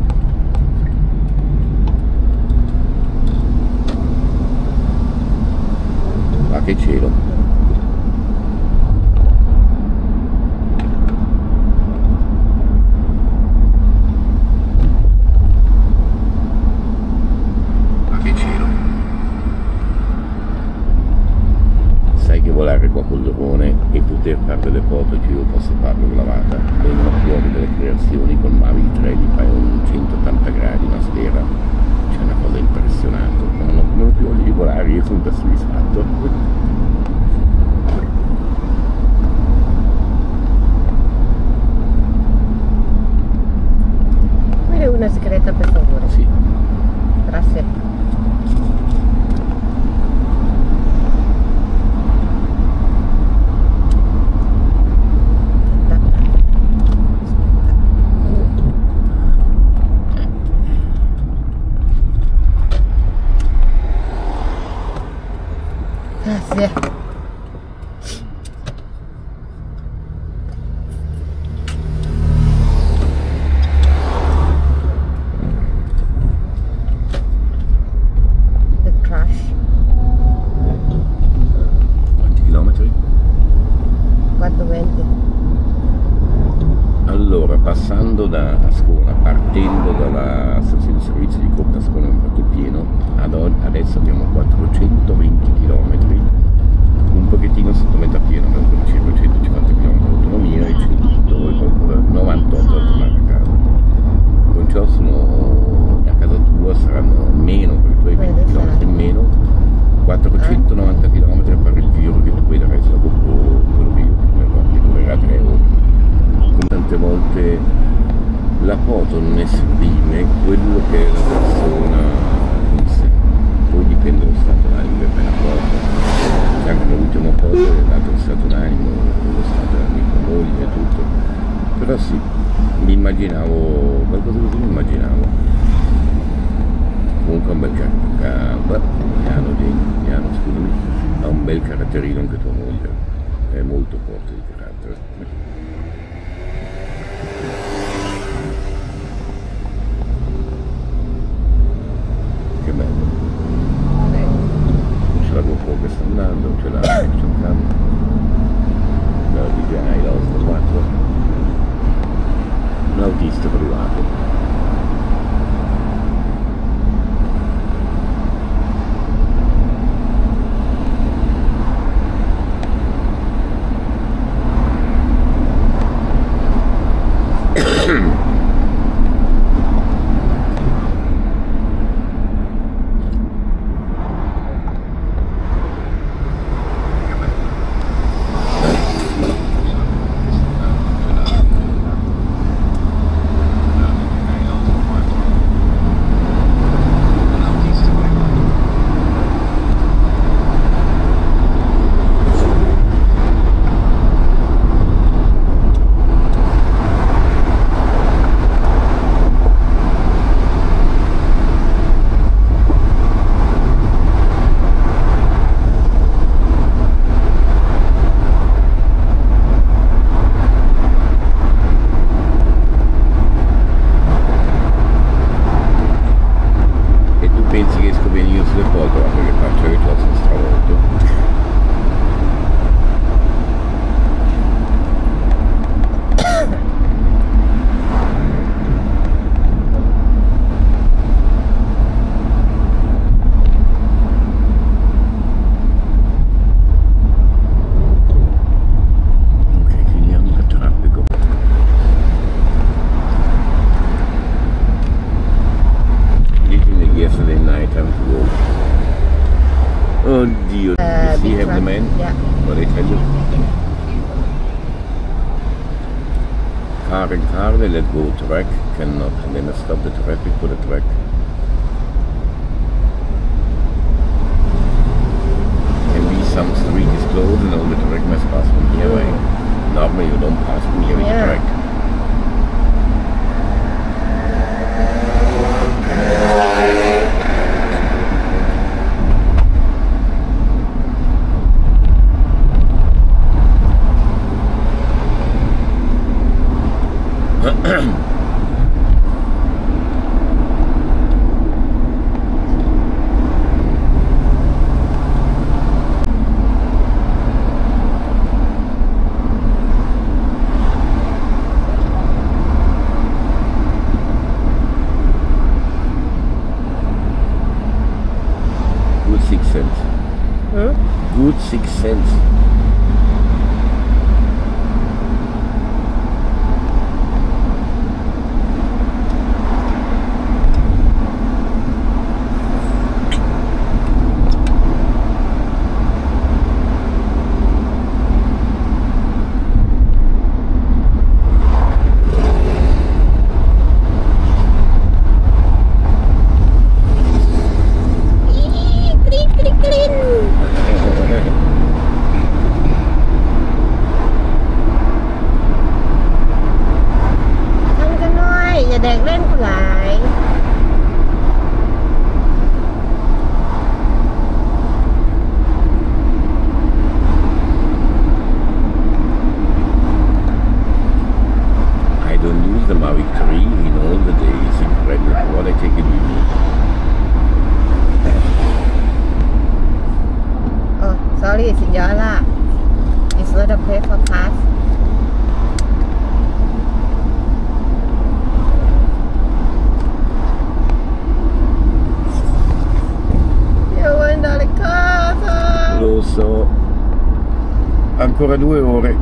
ancora due ore.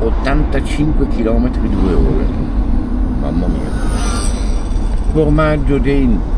85 km due ore. Mamma mia. Formaggio dentro.